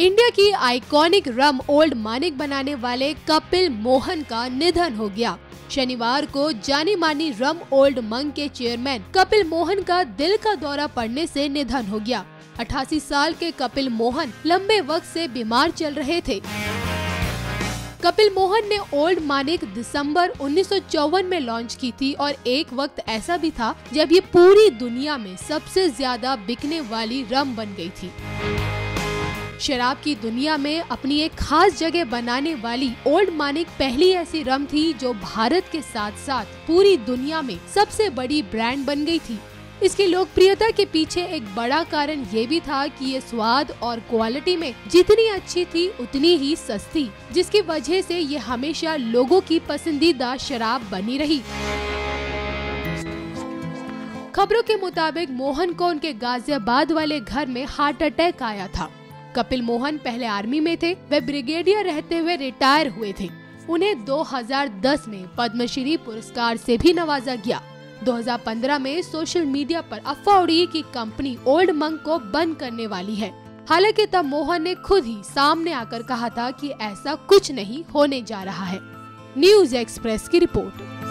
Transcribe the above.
India की iconic रम old Manik बनाने वाले कपिल मोहन का निधन हो गया। शनिवार को जानी मानी रम ओल्ड मंग के चेयरमैन कपिल मोहन का दिल का दौरा पड़ने से निधन हो गया। अठासी साल के कपिल मोहन लंबे वक्त से बीमार चल रहे थे। कपिल मोहन ने ओल्ड मानिक दिसंबर उन्नीस सौ चौवन में लॉन्च की थी और एक वक्त ऐसा भी था जब ये पूरी दुनिया में सबसे ज़्यादा बिकने वाली रम बन गई थी। शराब की दुनिया में अपनी एक खास जगह बनाने वाली ओल्ड मानिक पहली ऐसी रम थी जो भारत के साथ साथ पूरी दुनिया में सबसे बड़ी ब्रांड बन गई थी। इसकी लोकप्रियता के पीछे एक बड़ा कारण ये भी था कि ये स्वाद और क्वालिटी में जितनी अच्छी थी, उतनी ही सस्ती, जिसकी वजह से ये हमेशा लोगों की पसंदीदा शराब बनी रही। खबरों के मुताबिक मोहन को उनके गाजियाबाद वाले घर में हार्ट अटैक आया था। कपिल मोहन पहले आर्मी में थे, वे ब्रिगेडियर रहते हुए रिटायर हुए थे। उन्हें 2010 में पद्मश्री पुरस्कार से भी नवाजा गया। 2015 में सोशल मीडिया पर अफवाह उड़ी कि कंपनी ओल्ड मंग को बंद करने वाली है। हालाँकि तब मोहन ने खुद ही सामने आकर कहा था कि ऐसा कुछ नहीं होने जा रहा है। न्यूज़ एक्सप्रेस की रिपोर्ट।